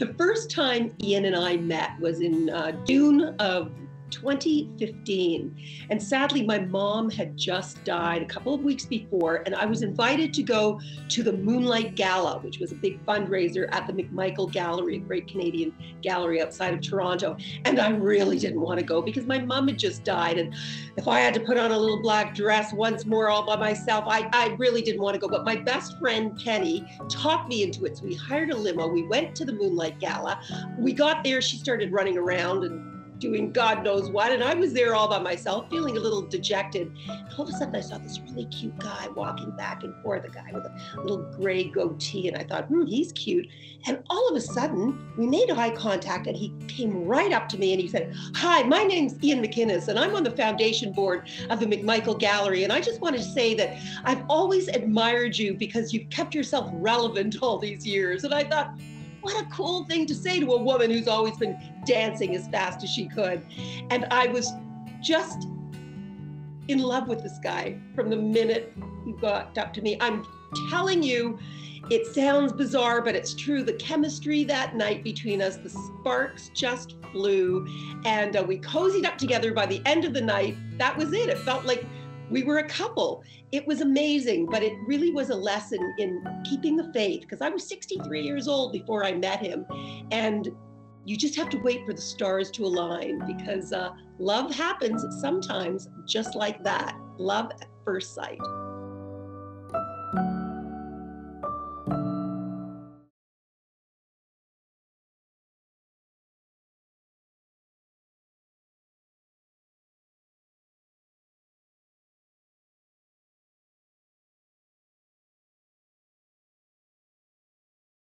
The first time Ian and I met was in uh, June of 2015. And sadly, my mom had just died a couple of weeks before, and I was invited to go to the Moonlight Gala, which was a big fundraiser at the McMichael Gallery, a great Canadian gallery outside of Toronto. And I really didn't want to go because my mom had just died. And if I had to put on a little black dress once more all by myself, I, I really didn't want to go. But my best friend, Penny, talked me into it. So we hired a limo. We went to the Moonlight Gala. We got there, she started running around and doing God knows what. And I was there all by myself, feeling a little dejected. And all of a sudden, I saw this really cute guy walking back and forth, a guy with a little gray goatee. And I thought, hmm, he's cute. And all of a sudden, we made eye contact, and he came right up to me and he said, Hi, my name's Ian McInnes, and I'm on the foundation board of the McMichael Gallery. And I just wanted to say that I've always admired you because you've kept yourself relevant all these years. And I thought, what a cool thing to say to a woman who's always been dancing as fast as she could. And I was just in love with this guy from the minute he got up to me. I'm telling you, it sounds bizarre, but it's true. The chemistry that night between us, the sparks just flew, and uh, we cozied up together by the end of the night. That was it. It felt like we were a couple. It was amazing, but it really was a lesson in keeping the faith because I was 63 years old before I met him. And you just have to wait for the stars to align because uh, love happens sometimes just like that love at first sight.